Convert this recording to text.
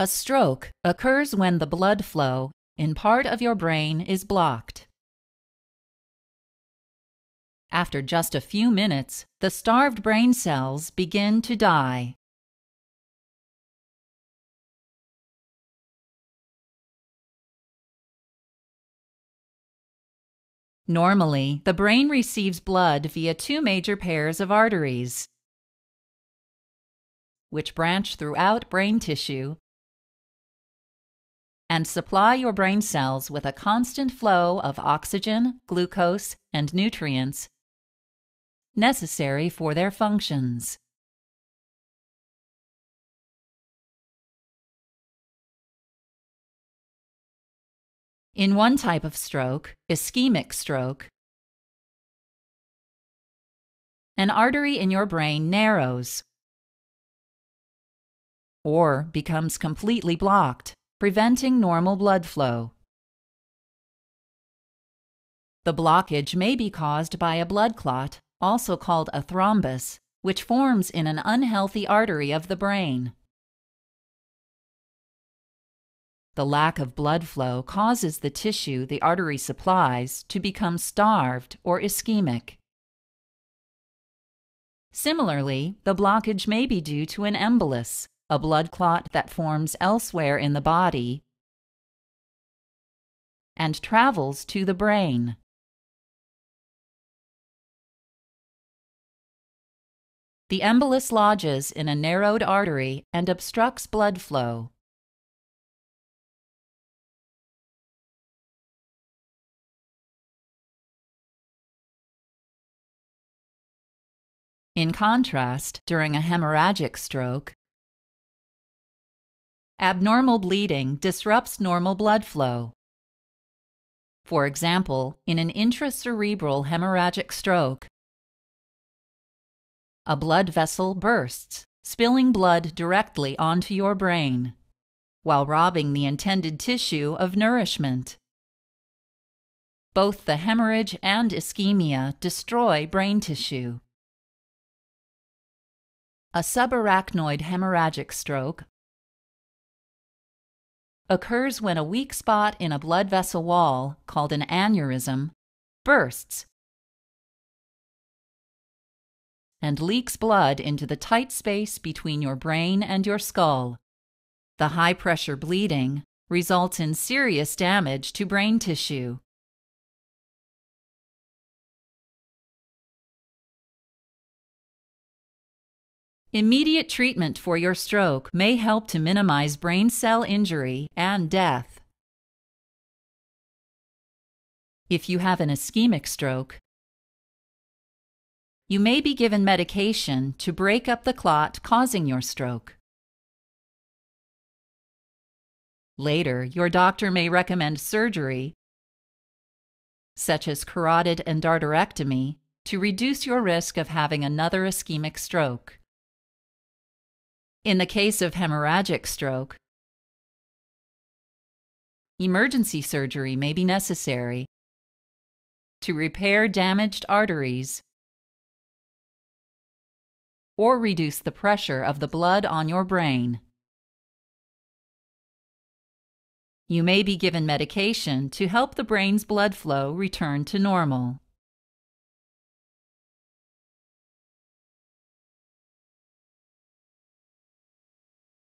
A stroke occurs when the blood flow in part of your brain is blocked. After just a few minutes, the starved brain cells begin to die. Normally, the brain receives blood via two major pairs of arteries, which branch throughout brain tissue and supply your brain cells with a constant flow of oxygen, glucose, and nutrients necessary for their functions. In one type of stroke, ischemic stroke, an artery in your brain narrows or becomes completely blocked, preventing normal blood flow. The blockage may be caused by a blood clot, also called a thrombus, which forms in an unhealthy artery of the brain. The lack of blood flow causes the tissue the artery supplies to become starved or ischemic. Similarly, the blockage may be due to an embolus, a blood clot that forms elsewhere in the body and travels to the brain. The embolus lodges in a narrowed artery and obstructs blood flow. In contrast, during a hemorrhagic stroke, abnormal bleeding disrupts normal blood flow. For example, in an intracerebral hemorrhagic stroke, a blood vessel bursts, spilling blood directly onto your brain, while robbing the intended tissue of nourishment. Both the hemorrhage and ischemia destroy brain tissue. A subarachnoid hemorrhagic stroke occurs when a weak spot in a blood vessel wall, called an aneurysm, bursts and leaks blood into the tight space between your brain and your skull. The high pressure bleeding results in serious damage to brain tissue. Immediate treatment for your stroke may help to minimize brain cell injury and death. If you have an ischemic stroke, you may be given medication to break up the clot causing your stroke. Later, your doctor may recommend surgery, such as carotid endarterectomy, to reduce your risk of having another ischemic stroke. In the case of hemorrhagic stroke, emergency surgery may be necessary to repair damaged arteries or reduce the pressure of the blood on your brain. You may be given medication to help the brain's blood flow return to normal.